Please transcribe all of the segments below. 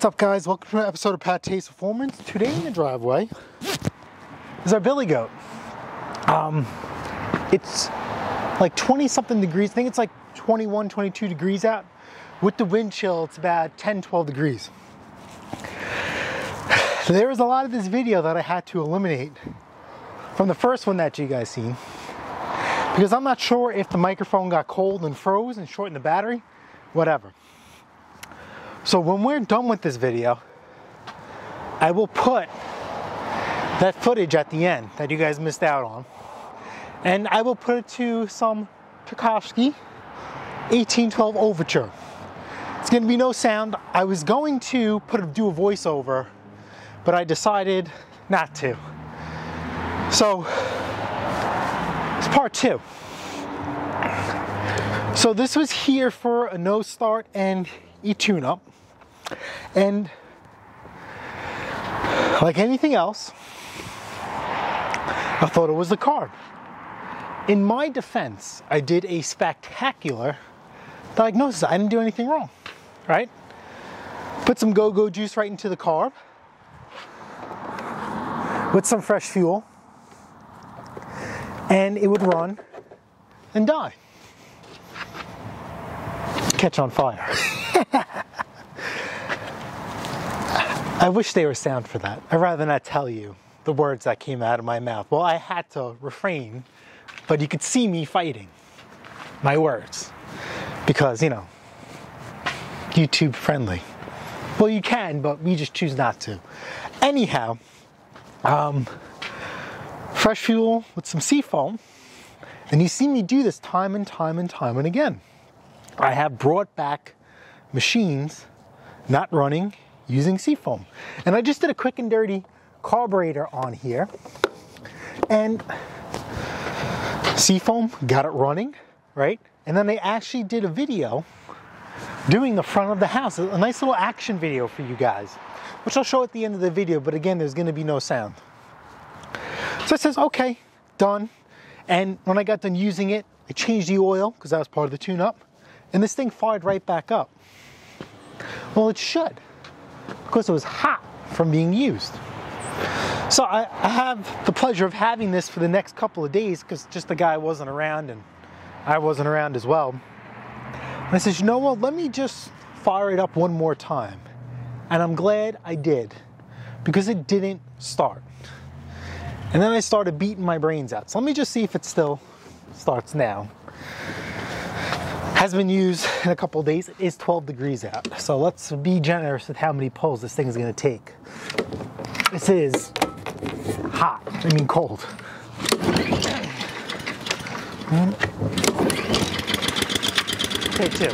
What's up guys? Welcome to an episode of Pattay's Performance. Today in the driveway is our billy goat. Um, it's like 20 something degrees. I think it's like 21, 22 degrees out. With the wind chill, it's about 10, 12 degrees. There was a lot of this video that I had to eliminate from the first one that you guys seen because I'm not sure if the microphone got cold and froze and shortened the battery, whatever. So when we're done with this video, I will put that footage at the end that you guys missed out on. And I will put it to some Tchaikovsky 1812 Overture. It's gonna be no sound. I was going to put a, do a voiceover, but I decided not to. So, it's part two. So this was here for a no start and e tune up. And like anything else, I thought it was the carb. In my defense, I did a spectacular diagnosis. I didn't do anything wrong, right? Put some go-go juice right into the carb with some fresh fuel and it would run and die. Catch on fire. I wish they were sound for that. I'd rather not tell you the words that came out of my mouth. Well, I had to refrain, but you could see me fighting my words because, you know, YouTube friendly. Well, you can, but we just choose not to. Anyhow, um, fresh fuel with some sea foam, and you see me do this time and time and time and again. I have brought back machines not running using seafoam. And I just did a quick and dirty carburetor on here. And seafoam got it running, right? And then they actually did a video doing the front of the house, a nice little action video for you guys, which I'll show at the end of the video, but again, there's gonna be no sound. So it says, okay, done. And when I got done using it, I changed the oil because that was part of the tune up, and this thing fired right back up. Well, it should because it was hot from being used. So I, I, have the pleasure of having this for the next couple of days because just the guy wasn't around and I wasn't around as well. And I said, you know what, let me just fire it up one more time. And I'm glad I did because it didn't start. And then I started beating my brains out. So let me just see if it still starts now has been used in a couple days. It is 12 degrees out. So let's be generous with how many pulls this thing is gonna take. This is hot, I mean cold. Okay, two.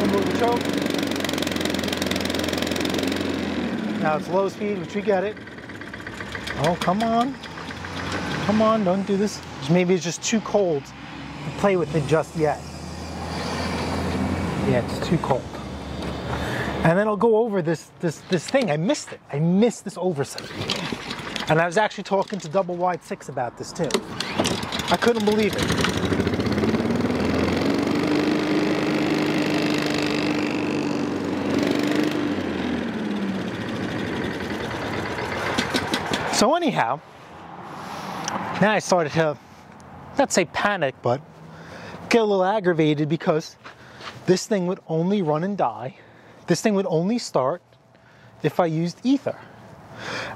Remove the choke. Now it's low speed, which we get it. Oh, come on. Come on, don't do this. Maybe it's just too cold to play with it just yet. Yeah, it's too cold. And then I'll go over this this this thing. I missed it. I missed this oversight. And I was actually talking to Double Wide Six about this too. I couldn't believe it. So anyhow, now I started to not say panic, but get a little aggravated because this thing would only run and die. This thing would only start if I used ether.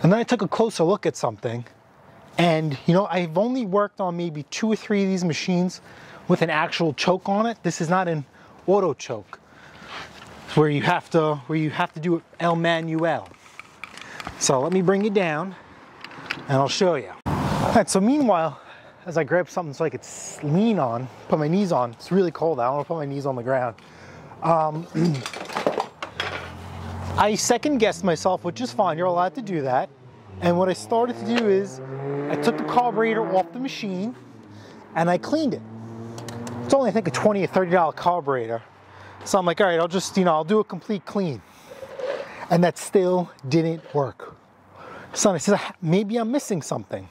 And then I took a closer look at something and you know, I've only worked on maybe two or three of these machines with an actual choke on it. This is not an auto choke where you have to where you have to do it el manual. So let me bring it down and I'll show you. All right, so meanwhile, as I grab something so I could lean on, put my knees on. It's really cold. I don't want to put my knees on the ground. Um, I second guessed myself, which is fine. You're allowed to do that. And what I started to do is I took the carburetor off the machine and I cleaned it. It's only I think a 20 or 30 dollar carburetor. So I'm like, all right, I'll just, you know, I'll do a complete clean. And that still didn't work. So I said, maybe I'm missing something.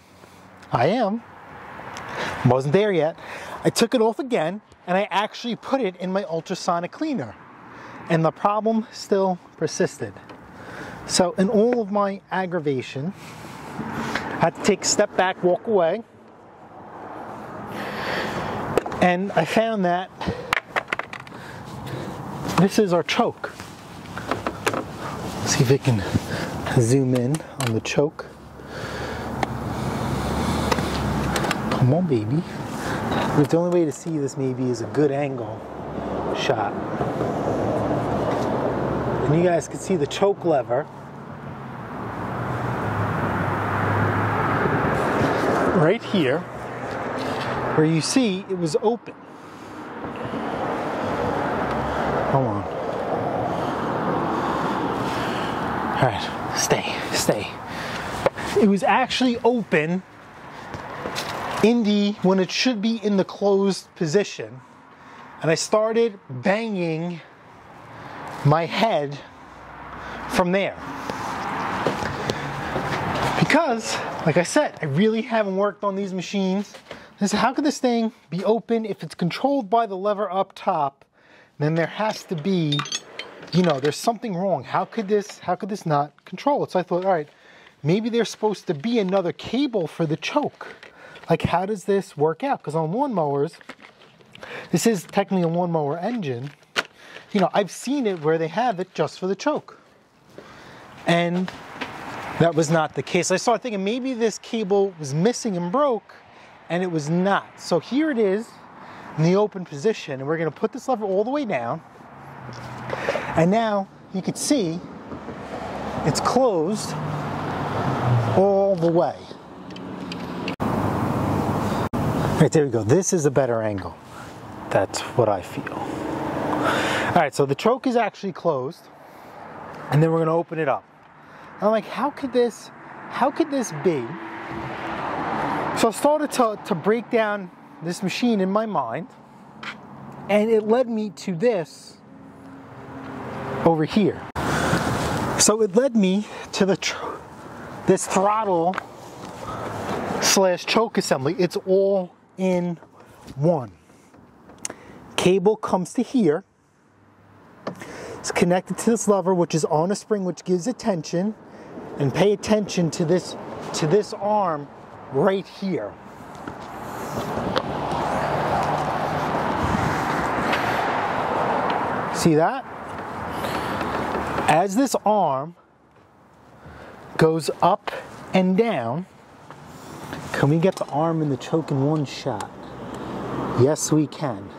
I am. Wasn't there yet. I took it off again and I actually put it in my ultrasonic cleaner. and the problem still persisted. So in all of my aggravation, I had to take a step back, walk away, and I found that this is our choke. See if we can zoom in on the choke. Come on, baby. If the only way to see this maybe is a good angle shot. And you guys can see the choke lever. Right here, where you see it was open. Hold on. All right, stay, stay. It was actually open in the, when it should be in the closed position. And I started banging my head from there. Because, like I said, I really haven't worked on these machines. Said, how could this thing be open if it's controlled by the lever up top? Then there has to be, you know, there's something wrong. How could this, how could this not control it? So I thought, all right, maybe there's supposed to be another cable for the choke. Like, how does this work out? Because on lawnmowers, this is technically a lawnmower engine. You know, I've seen it where they have it just for the choke. And that was not the case. I started thinking maybe this cable was missing and broke, and it was not. So here it is in the open position, and we're gonna put this lever all the way down. And now you can see it's closed all the way. Right, there we go. This is a better angle. That's what I feel. All right, so the choke is actually closed, and then we're gonna open it up. And I'm like, how could this, how could this be? So I started to, to break down this machine in my mind, and it led me to this over here. So it led me to the this throttle slash choke assembly. It's all in one. Cable comes to here. It's connected to this lever, which is on a spring, which gives it tension. And pay attention to this to this arm right here. See that? As this arm goes up and down, can we get the arm and the choke in one shot? Yes, we can.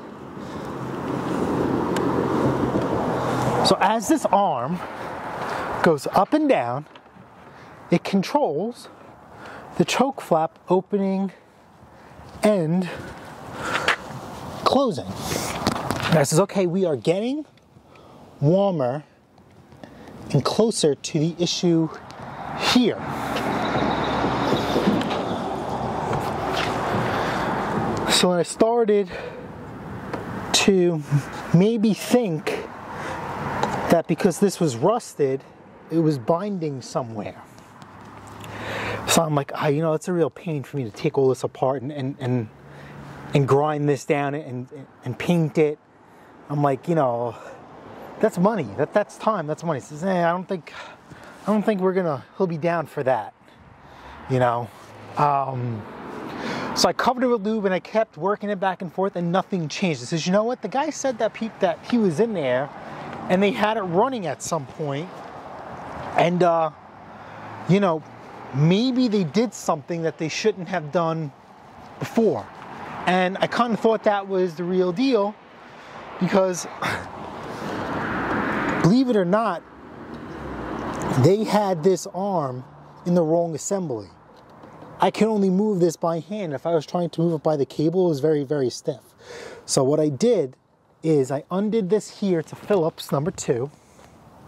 So as this arm goes up and down, it controls the choke flap opening and closing. I says, okay, we are getting warmer and closer to the issue here. So I started to maybe think that because this was rusted, it was binding somewhere. So I'm like, ah, you know, it's a real pain for me to take all this apart and and and, and grind this down and and paint it. I'm like, you know, that's money. That that's time. That's money. Says, eh, I don't think, I don't think we're gonna. He'll be down for that. You know. Um, so I covered it with lube and I kept working it back and forth and nothing changed. He says, you know what? The guy said that Pete that he was in there and they had it running at some point. And uh, you know, maybe they did something that they shouldn't have done before. And I kind of thought that was the real deal because believe it or not, they had this arm in the wrong assembly. I can only move this by hand. If I was trying to move it by the cable, it was very, very stiff. So what I did is I undid this here to Phillips number two.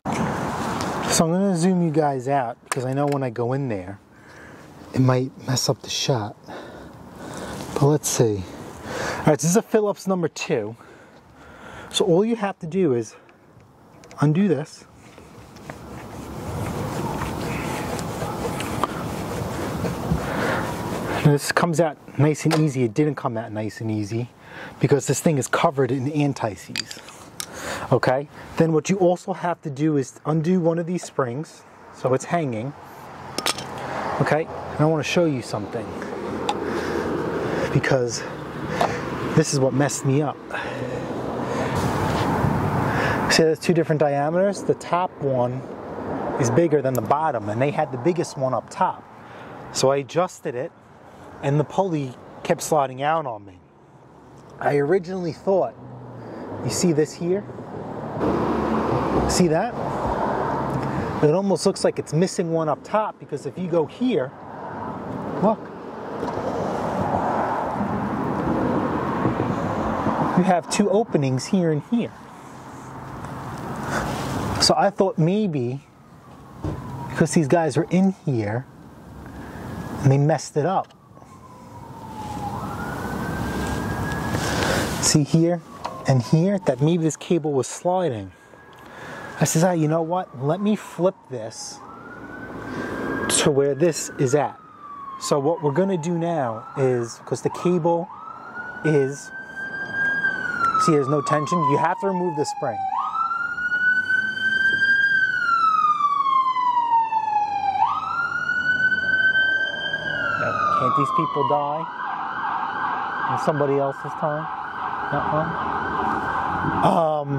So I'm gonna zoom you guys out because I know when I go in there, it might mess up the shot. But let's see. All right, so this is a Phillips number two. So all you have to do is undo this. This comes out nice and easy. It didn't come out nice and easy because this thing is covered in anti-seize. Okay, then what you also have to do is undo one of these springs so it's hanging. Okay, and I want to show you something because this is what messed me up. See, there's two different diameters. The top one is bigger than the bottom, and they had the biggest one up top. So I adjusted it, and the pulley kept sliding out on me. I originally thought, you see this here? See that? It almost looks like it's missing one up top because if you go here, look. You have two openings here and here. So I thought maybe because these guys were in here and they messed it up. See here and here that maybe this cable was sliding. I says, ah, you know what? Let me flip this to where this is at. So what we're gonna do now is, because the cable is, see there's no tension, you have to remove the spring. Can't these people die in somebody else's time? Uh-uh. Um,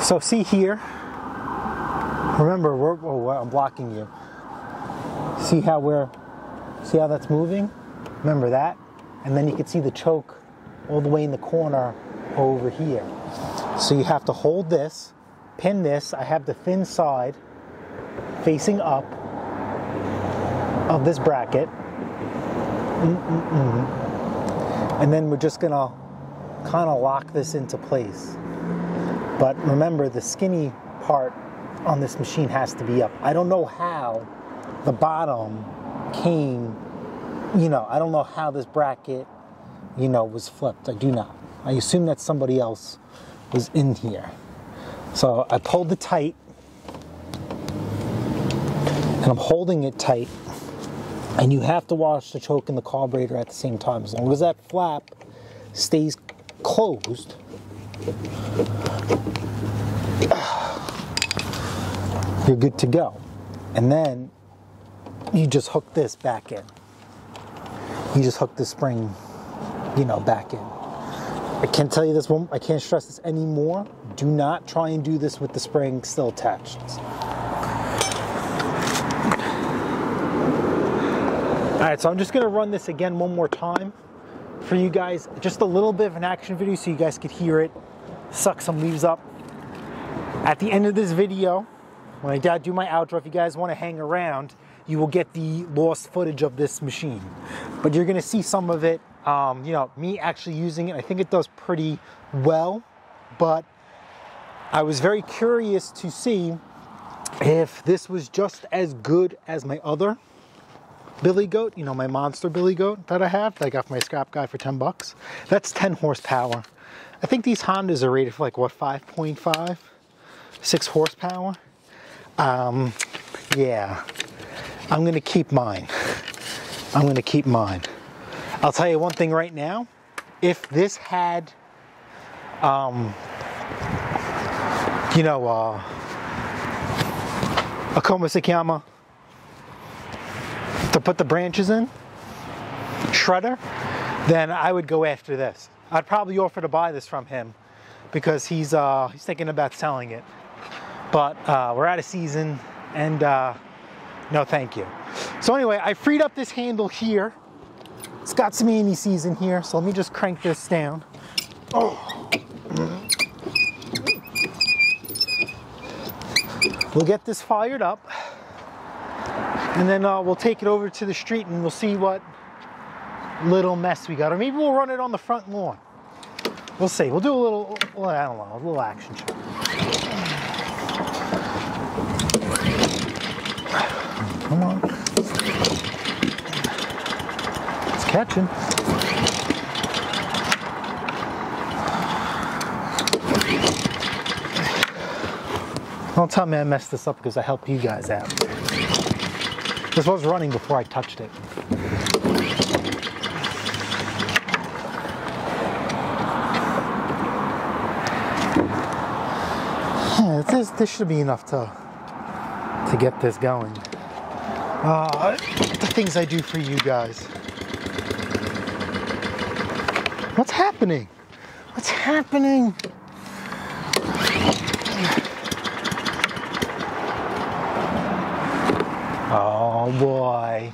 so see here, remember, we're, oh, I'm blocking you. See how we're, see how that's moving? Remember that? And then you can see the choke all the way in the corner over here. So you have to hold this, pin this. I have the thin side facing up of this bracket. Mm-mm-mm. And then we're just gonna kind of lock this into place. But remember, the skinny part on this machine has to be up. I don't know how the bottom came, you know, I don't know how this bracket, you know, was flipped. I do not. I assume that somebody else was in here. So I pulled it tight and I'm holding it tight. And you have to wash the choke and the carburetor at the same time. As long as that flap stays closed, you're good to go. And then you just hook this back in. You just hook the spring, you know, back in. I can't tell you this one, I can't stress this anymore. Do not try and do this with the spring still attached. All right, so I'm just gonna run this again one more time for you guys. Just a little bit of an action video so you guys could hear it, suck some leaves up. At the end of this video, when I do my outro, if you guys wanna hang around, you will get the lost footage of this machine. But you're gonna see some of it, um, you know, me actually using it. I think it does pretty well, but I was very curious to see if this was just as good as my other billy goat, you know, my monster billy goat that I have, that I got from my scrap guy for 10 bucks. That's 10 horsepower. I think these Hondas are rated for like, what, 5.5? 6 horsepower? Um, yeah, I'm gonna keep mine. I'm gonna keep mine. I'll tell you one thing right now. If this had, um, you know, uh, a Komatsuyama to put the branches in, shredder, then I would go after this. I'd probably offer to buy this from him because he's uh, he's thinking about selling it. But uh, we're out of season, and uh, no, thank you. So anyway, I freed up this handle here. It's got some anti-seize in here, so let me just crank this down. Oh. We'll get this fired up and then uh, we'll take it over to the street and we'll see what little mess we got. Or maybe we'll run it on the front lawn. We'll see. We'll do a little, well, I don't know, a little action. Come on. It's catching. Don't tell me I messed this up because I helped you guys out. This was running before I touched it. Yeah, this, this should be enough to, to get this going. Uh, the things I do for you guys. What's happening? What's happening? Boy.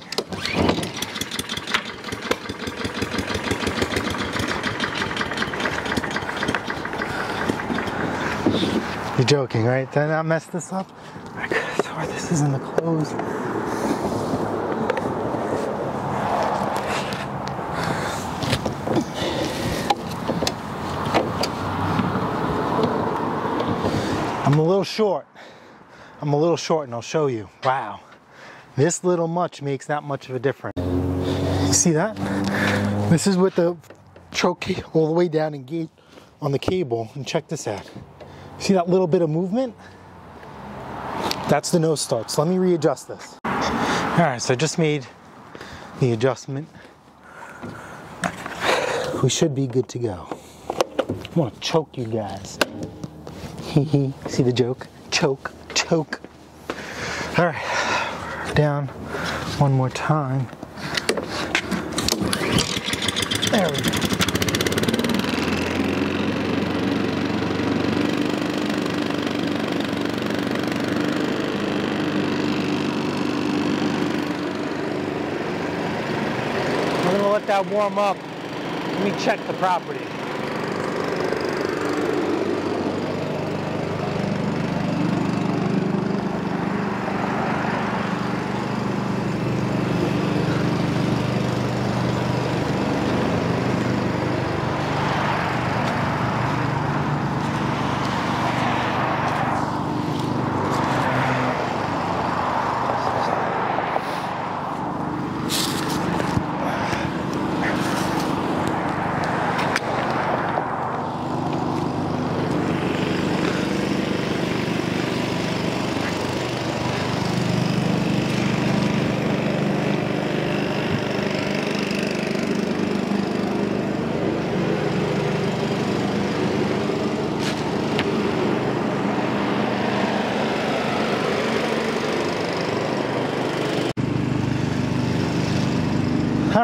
You're joking, right? Did I not mess this up? I could have swore this is in the clothes. I'm a little short. I'm a little short and I'll show you. Wow. This little much makes that much of a difference. You see that? This is with the choke all the way down engaged on the cable. And check this out. See that little bit of movement? That's the nose start. So let me readjust this. All right, so I just made the adjustment. We should be good to go. I want to choke you guys. See the joke? Choke, choke. All right, down one more time. There we go. We're gonna let that warm up. Let me check the property.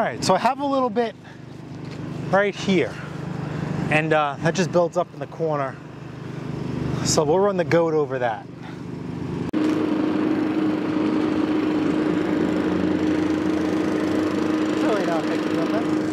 Right, so I have a little bit right here, and uh, that just builds up in the corner. So we'll run the goat over that. It's really not.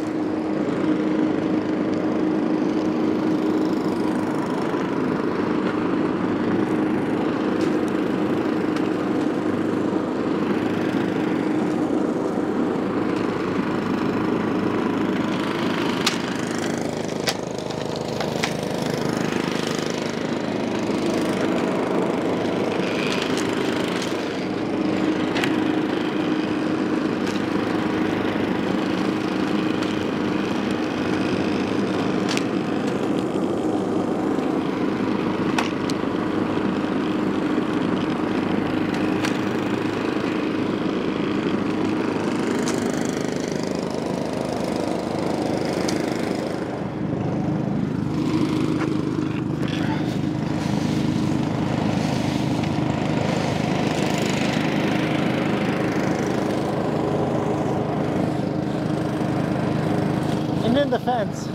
Defense,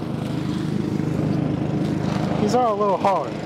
these are a little hard.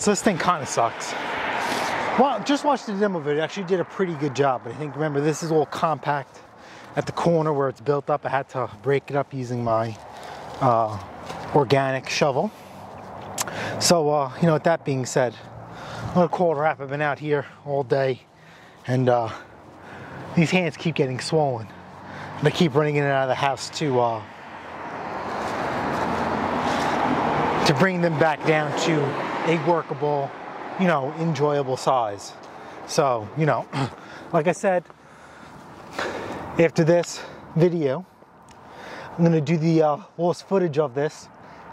So this thing kind of sucks. Well, just watched the demo video. It actually did a pretty good job. But I think, remember, this is all compact at the corner where it's built up. I had to break it up using my uh, organic shovel. So, uh, you know, with that being said, I'm gonna call it a wrap. I've been out here all day and uh, these hands keep getting swollen. And I keep running in and out of the house to uh, to bring them back down to a workable, you know, enjoyable size. So, you know, like I said, after this video, I'm gonna do the uh, lost footage of this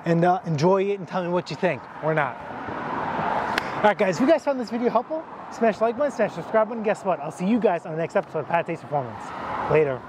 and uh, enjoy it and tell me what you think or not. All right, guys, if you guys found this video helpful, smash like button, smash subscribe button. Guess what? I'll see you guys on the next episode of Pattay's Performance. Later.